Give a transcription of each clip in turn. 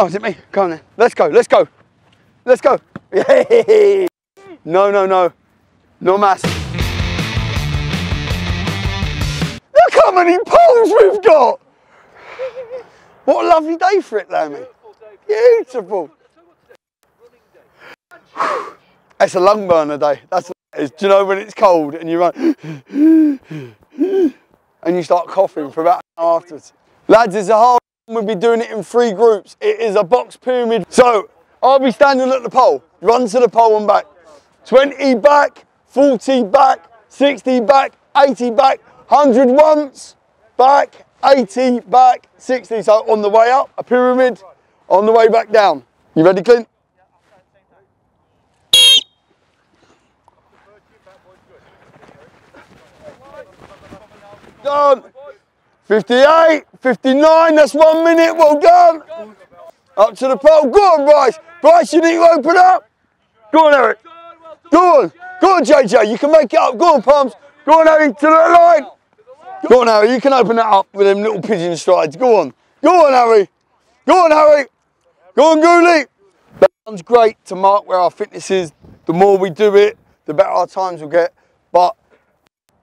Oh, is it me? Come on then. Let's go, let's go. Let's go. No, no, no. No mass. Look how many poles we've got. What a lovely day for it, Lammy. Beautiful. It's a lung burner day. That's. Do you know when it's cold and you run and you start coughing for about an hour afterwards? Lads, it's a hard We'll be doing it in three groups. It is a box pyramid. So I'll be standing at the pole. Run to the pole and back. 20 back, 40 back, 60 back, 80 back, 100 once, back, 80 back, 60. So on the way up, a pyramid, on the way back down. You ready, Clint? Done. 58, 59, that's one minute, well done. Up to the pole, go on Bryce. Bryce, you need to open up. Go on Eric. Go on, go on JJ, you can make it up. Go on Palms. Go on Harry, to the line. Go on Harry, you can open that up with them little pigeon strides. Go on, go on Harry. Go on Harry. Go on Gooley. That sounds great to mark where our fitness is. The more we do it, the better our times will get. But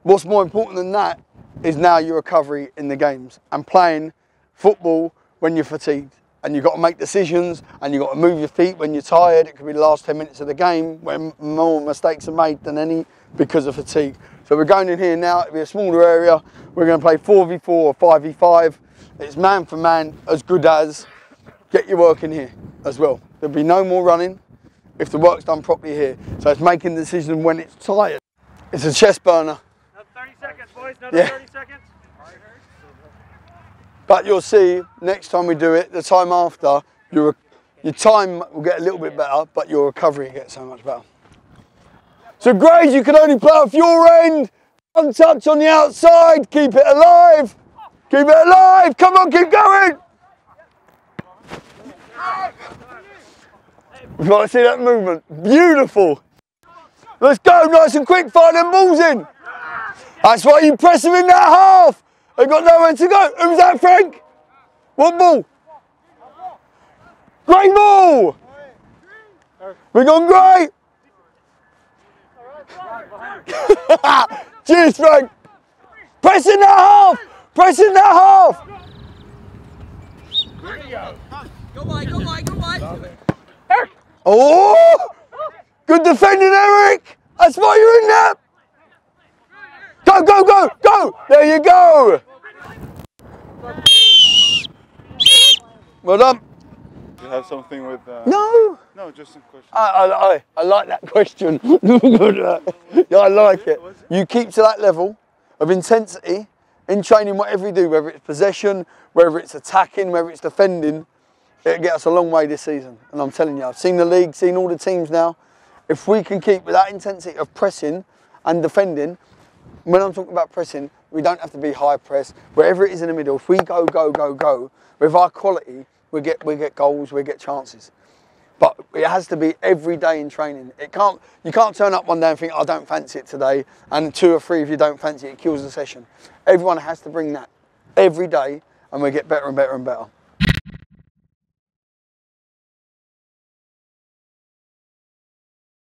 what's more important than that is now your recovery in the games and playing football when you're fatigued and you've got to make decisions and you've got to move your feet when you're tired. It could be the last 10 minutes of the game when more mistakes are made than any because of fatigue. So we're going in here now, it'll be a smaller area. We're going to play 4v4 or 5v5. It's man for man, as good as. Get your work in here as well. There'll be no more running if the work's done properly here. So it's making the decision when it's tired. It's a chest burner. Another 30 seconds, boys. Another Yeah. 30 seconds. But you'll see next time we do it, the time after, your, your time will get a little bit better, but your recovery gets so much better. So grades, you can only play off your end. One touch on the outside, keep it alive. Keep it alive, come on, keep going. We've got to see that movement, beautiful. Let's go, nice and quick, fire them balls in. That's why you press him in that half. They've got nowhere to go. Who's that, Frank? What ball? Great ball! We're going great! Cheers, Frank! Press in that half! Press in that half! Go wide, go wide, go wide. Oh! Good defending, Eric! That's why you're in there! Go, go! There you go! Well done. You have something with. Uh, No! No, just a question. I, I, I, I like that question. yeah, I like it. You keep to that level of intensity in training, whatever you do, whether it's possession, whether it's attacking, whether it's defending, it'll get us a long way this season. And I'm telling you, I've seen the league, seen all the teams now. If we can keep with that intensity of pressing and defending, when I'm talking about pressing, we don't have to be high press. Wherever it is in the middle, if we go, go, go, go, with our quality, we get, we get goals, we get chances. But it has to be every day in training. It can't, you can't turn up one day and think, I don't fancy it today, and two or three of you don't fancy it, it kills the session. Everyone has to bring that every day, and we get better and better and better.